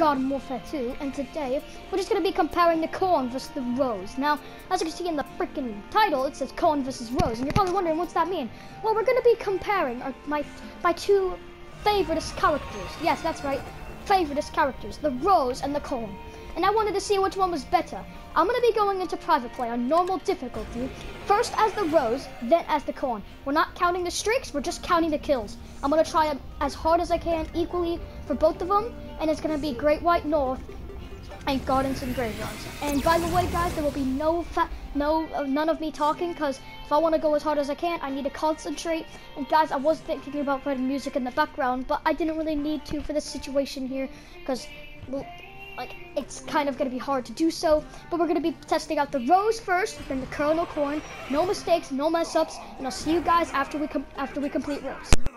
Garden Warfare 2, and today we're just gonna be comparing the corn versus the rose. Now, as you can see in the freaking title, it says corn versus rose, and you're probably wondering what's that mean? Well, we're gonna be comparing our, my my two favoriteest characters. Yes, that's right, favoriteest characters, the rose and the corn. And I wanted to see which one was better. I'm gonna be going into private play on normal difficulty, first as the rose, then as the corn. We're not counting the streaks, we're just counting the kills. I'm gonna try as hard as I can, equally for both of them, and it's gonna be Great White North and Gardens and Graveyards. And by the way, guys, there will be no no uh, none of me talking because if I want to go as hard as I can, I need to concentrate. And guys, I was thinking about putting music in the background, but I didn't really need to for this situation here because well, like it's kind of gonna be hard to do so. But we're gonna be testing out the rose first, then the kernel corn. No mistakes, no mess ups, and I'll see you guys after we after we complete rose.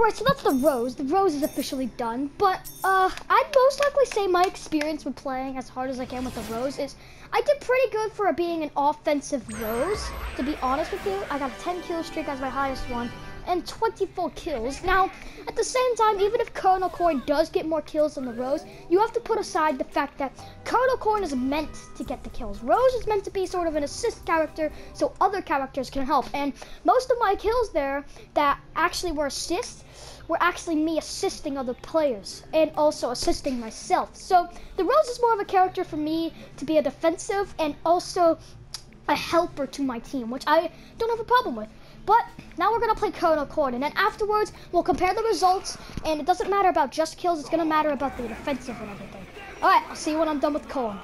Alright, so that's the rose. The rose is officially done. But uh, I'd most likely say my experience with playing as hard as I can with the rose is I did pretty good for being an offensive rose. To be honest with you, I got a 10 kill streak as my highest one and 24 kills. Now, at the same time, even if Kernel Corn does get more kills than the Rose, you have to put aside the fact that Kernel Corn is meant to get the kills. Rose is meant to be sort of an assist character so other characters can help. And most of my kills there that actually were assists were actually me assisting other players and also assisting myself. So the Rose is more of a character for me to be a defensive and also a helper to my team, which I don't have a problem with. But now we're gonna play Kernel Corn, and then afterwards we'll compare the results. And it doesn't matter about just kills; it's gonna matter about the defensive and everything. All right, I'll see you when I'm done with Corn.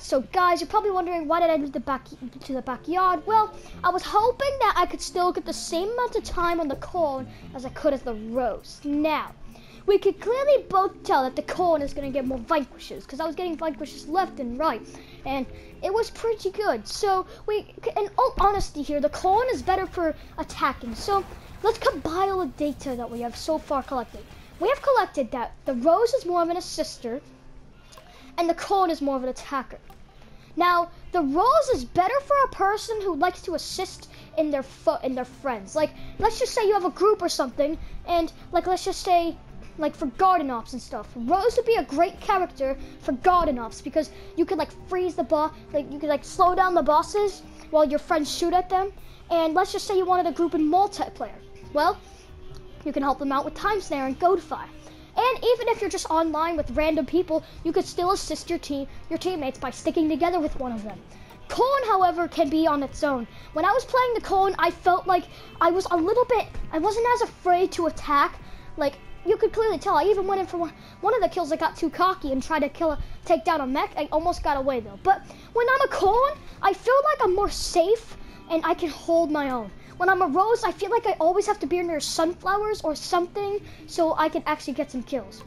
So guys, you're probably wondering why did I move the back to the backyard? Well, I was hoping that I could still get the same amount of time on the corn as I could as the rose. Now, we could clearly both tell that the corn is going to get more vanquishes because I was getting vanquishes left and right, and it was pretty good. So we, in all honesty here, the corn is better for attacking. So let's compile the data that we have so far collected. We have collected that the rose is more of an assister, and the corn is more of an attacker. Now, the rose is better for a person who likes to assist in their in their friends. Like, let's just say you have a group or something, and like let's just say like for garden ops and stuff. Rose would be a great character for garden ops because you could like freeze the boss, like you could like slow down the bosses while your friends shoot at them. And let's just say you wanted a group in multiplayer. Well, you can help them out with Time Snare and Goatify. And even if you're just online with random people, you could still assist your team, your teammates by sticking together with one of them. Cone, however, can be on its own. When I was playing the cone, I felt like I was a little bit, I wasn't as afraid to attack. Like, you could clearly tell. I even went in for one, one of the kills. I got too cocky and tried to kill, a, take down a mech. I almost got away though. But when I'm a cone, I feel like I'm more safe and I can hold my own. When I'm a rose, I feel like I always have to be near sunflowers or something so I can actually get some kills.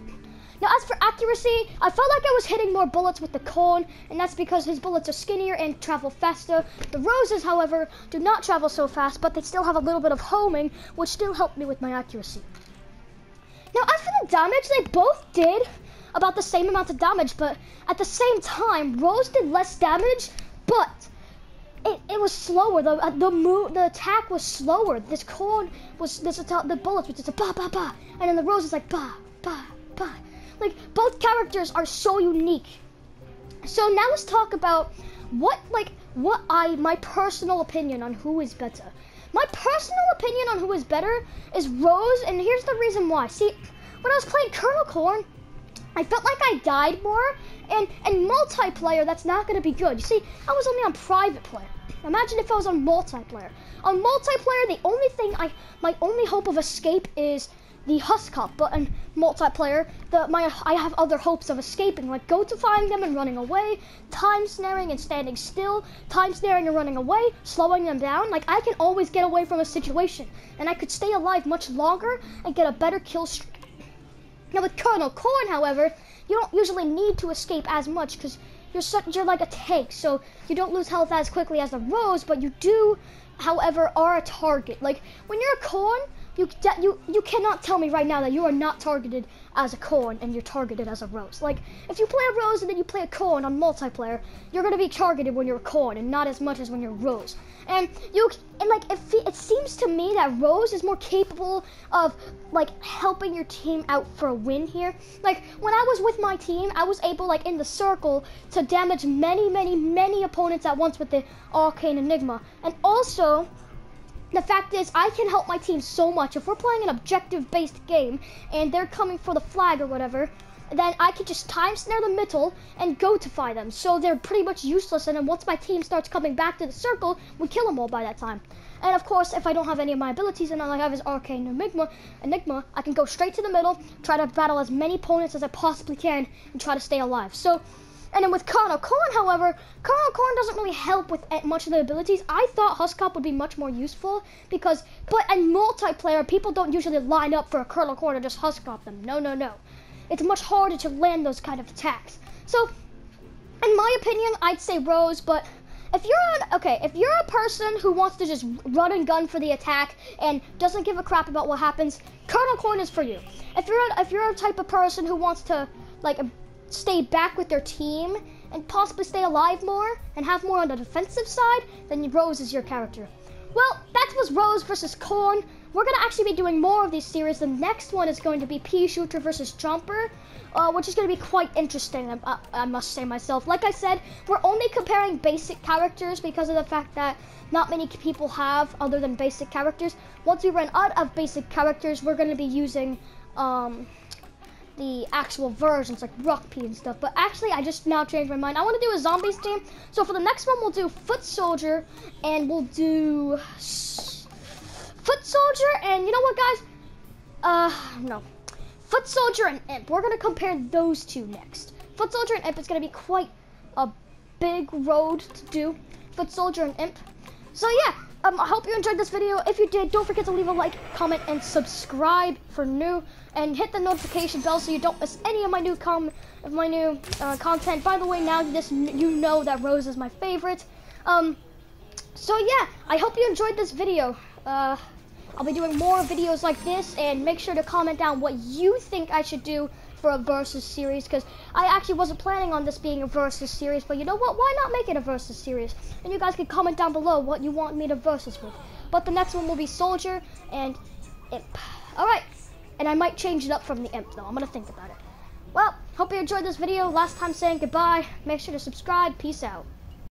Now, as for accuracy, I felt like I was hitting more bullets with the corn, and that's because his bullets are skinnier and travel faster. The roses, however, do not travel so fast, but they still have a little bit of homing, which still helped me with my accuracy. Now, as for the damage, they both did about the same amount of damage, but at the same time, Rose did less damage, but it, it was slower. The uh, the move, the attack was slower. This corn was this the bullets was just a ba ba ba, and then the Rose is like ba ba ba. Like both characters are so unique. So now let's talk about what like what I my personal opinion on who is better. My personal opinion on who is better is Rose, and here's the reason why. See, when I was playing Kernel Corn, I felt like I died more, and and multiplayer, that's not going to be good. You see, I was only on private player. Imagine if I was on multiplayer. On multiplayer, the only thing I, my only hope of escape is the Husk but in multiplayer, the my I have other hopes of escaping, like goatifying them and running away, time snaring and standing still, time snaring and running away, slowing them down. Like I can always get away from a situation, and I could stay alive much longer and get a better kill streak. Now with Kernel Corn, however, you don't usually need to escape as much because you're such, you're like a tank, so you don't lose health as quickly as the Rose, but you do, however, are a target. Like when you're a Corn, you, you, you cannot tell me right now that you are not targeted as a corn and you're targeted as a rose. Like, if you play a rose and then you play a corn on multiplayer, you're gonna be targeted when you're a corn and not as much as when you're a rose. And you, and like, it, it seems to me that Rose is more capable of like helping your team out for a win here. Like, when I was with my team, I was able, like, in the circle to damage many, many, many opponents at once with the Arcane Enigma. And also, the fact is, I can help my team so much. If we're playing an objective-based game and they're coming for the flag or whatever, then I can just time snare the middle and go goatify them. So they're pretty much useless. And then once my team starts coming back to the circle, we kill them all by that time. And of course, if I don't have any of my abilities and all I have is Arcane Enigma, Enigma, I can go straight to the middle, try to battle as many opponents as I possibly can, and try to stay alive. So and then with Kernel Corn, however, Kernel Corn doesn't really help with much of the abilities. I thought Husk Hop would be much more useful because, but in multiplayer, people don't usually line up for a Kernel Corn and just Husk Hop them. No, no, no. It's much harder to land those kind of attacks. So, in my opinion, I'd say Rose, but if you're an, okay, if you're a person who wants to just run and gun for the attack and doesn't give a crap about what happens, Kernel Corn is for you. If you're a, if you're a type of person who wants to like um, stay back with their team and possibly stay alive more and have more on the defensive side, then Rose is your character. Well, that was Rose versus Corn. We're going to actually be doing more of these series. The next one is going to be Pea Shooter versus Chomper, uh, which is going to be quite interesting, I, I, must say myself. Like I said, we're only comparing basic characters because of the fact that not many people have other than basic characters. Once we run out of basic characters, we're going to be using... Um, the actual versions like Rock Pea and stuff. But actually, I just now changed my mind. I want to do a zombies team. So for the next one, we'll do Foot Soldier and we'll do Foot Soldier and you know what, guys? Uh, no. Foot Soldier and Imp. We're gonna compare those two next. Foot Soldier and Imp is gonna be quite a big road to do. Foot Soldier and Imp. So yeah, um, I hope you enjoyed this video. If you did, don't forget to leave a like, comment, and subscribe for new, and hit the notification bell so you don't miss any of my new com of my new uh, content. By the way, now this you know that Rose is my favorite. Um, so yeah, I hope you enjoyed this video. Uh, I'll be doing more videos like this, and make sure to comment down what you think I should do for a versus series because I actually wasn't planning on this being a versus series, but you know what? Why not make it a versus series? And you guys can comment down below what you want me to versus with. But the next one will be Soldier and Imp. All right, and I might change it up from the Imp though. I'm gonna think about it. Well, hope you enjoyed this video. Last time saying goodbye. Make sure to subscribe. Peace out.